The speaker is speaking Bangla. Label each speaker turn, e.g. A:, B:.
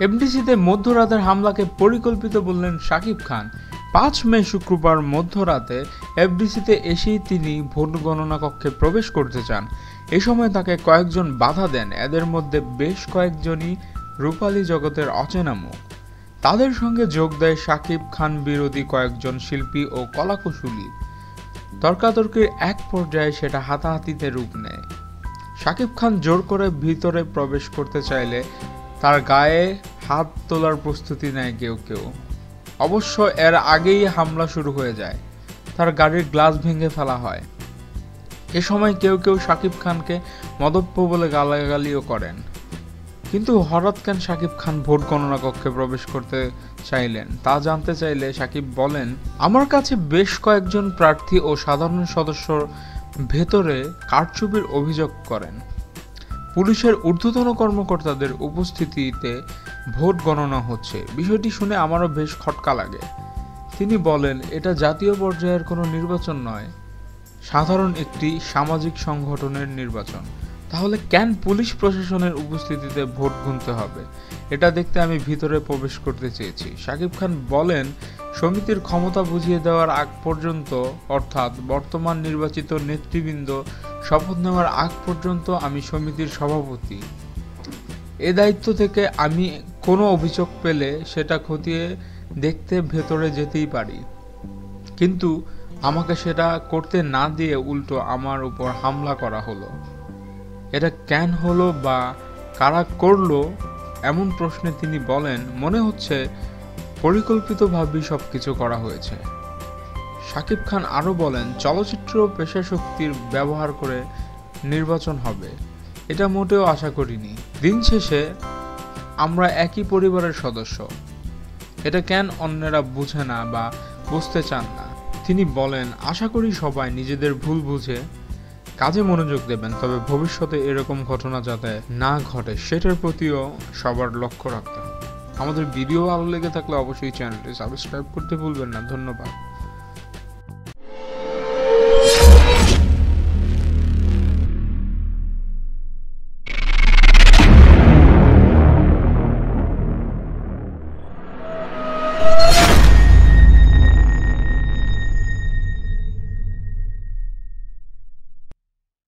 A: এফডিসিতে মধ্যরাতের হামলাকে পরিকল্পিত বললেন শাকিব খান। পাঁচ মে শুক্রবার মধ্যরাতে এফডিসিতে এসেই তিনি ভোট গণনা কক্ষে প্রবেশ করতে চান। এ সময় তাকে কয়েকজন বাধা দেন। এদের মধ্যে বেশ কয়েকজনই রূপালী জগতের অচেনা মুখ। তাদের সঙ্গে যোগ দেয় শাকিব খান বিরোধী কয়েকজন শিল্পী ও কলাকুশলী। তর্কাতর্কির এক পর্যায়ে সেটা হাতাহাতিতে রূপ নেয়। শাকিব খান জোর করে ভিতরে প্রবেশ করতে চাইলে তার গায়ে হাত তোলার প্রস্তুতি নেয় কেউ কেউ। অবশ্য এর আগেই হামলা শুরু হয়ে যায়। তার গাড়ির গ্লাস ভেঙে ফেলা হয়। এ সময় কেউ কেউ শাকিব খানকে মদপ্য বলে গালাগালিও করেন। কিন্তু হঠাৎ কেন শাকিব খান ভোট গণনা কক্ষে প্রবেশ করতে চাইলেন? তা জানতে চাইলে শাকিব বলেন, আমার কাছে বেশ কয়েকজন প্রার্থী ও সাধারণ সদস্য ভেতরে কারচুপির অভিযোগ করেন। পুলিশের ঊর্ধ্বতন কর্মকর্তাদের উপস্থিতিতে ভোট গণনা হচ্ছে। বিষয়টি শুনে আমারও বেশ খটকা লাগে। তিনি বলেন, এটা জাতীয় পর্যায়ের কোনো নির্বাচন নয়। সাধারণ একটি সামাজিক সংগঠনের নির্বাচন। তাহলে কেন পুলিশ প্রশাসনের উপস্থিতিতে ভোট গুনতে হবে? এটা দেখতে আমি ভিতরে প্রবেশ করতে চেয়েছি। শাকিব খান বলেন, সমিতির ক্ষমতা বুঝিয়ে দেওয়ার আগ পর্যন্ত, অর্থাৎ বর্তমান নির্বাচিত নেতৃবৃন্দ শপথ নেওয়ার আগ পর্যন্ত আমি সমিতির সভাপতি। এ দায়িত্ব থেকে আমি কোনো অভিযোগ পেলে সেটা খতিয়ে দেখতে ভেতরে যেতেই পারি। কিন্তু আমাকে সেটা করতে না দিয়ে উল্টো আমার উপর হামলা করা হলো। এটা কেন হলো বা কারা করল এমন প্রশ্নে তিনি বলেন, মনে হচ্ছে পরিকল্পিতভাবেই সব কিছু করা হয়েছে। শাকিব খান আরও বলেন, চলচ্চিত্র পেশা শক্তির ব্যবহার করে নির্বাচন হবে। এটা মোটেও আশা করিনি। দিন শেষে আমরা একই পরিবারের সদস্য। এটা কেন অন্যেরা বুঝে না বা বুঝতে চান না? তিনি বলেন, আশা করি সবাই নিজেদের ভুল বুঝে কাজে মনোযোগ দেবেন, তবে ভবিষ্যতে এরকম ঘটনা যাতে না ঘটে, সেটার প্রতিও সবার লক্ষ্য রাখতে হবে। আমাদের ভিডিও ভালো লেগে থাকলে অবশ্যই চ্যানেলটি সাবস্ক্রাইব করতে ভুলবেন না। ধন্যবাদ।